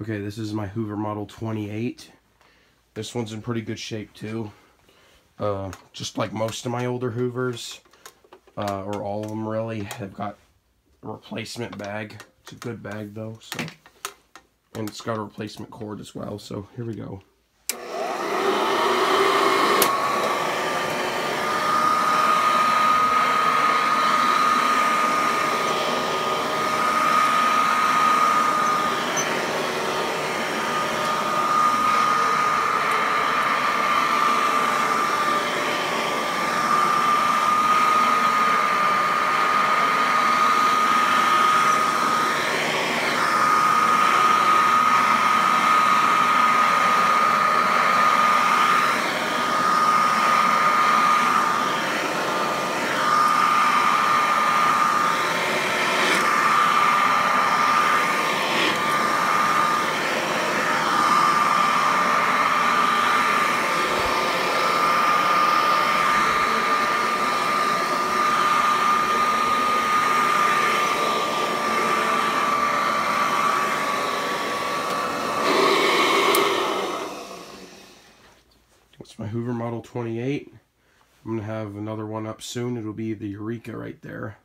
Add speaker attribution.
Speaker 1: Okay, this is my Hoover Model 28. This one's in pretty good shape too. Uh, just like most of my older Hoovers, uh, or all of them really, they've got a replacement bag. It's a good bag though, so and it's got a replacement cord as well. So here we go. It's my Hoover Model 28. I'm going to have another one up soon. It'll be the Eureka right there.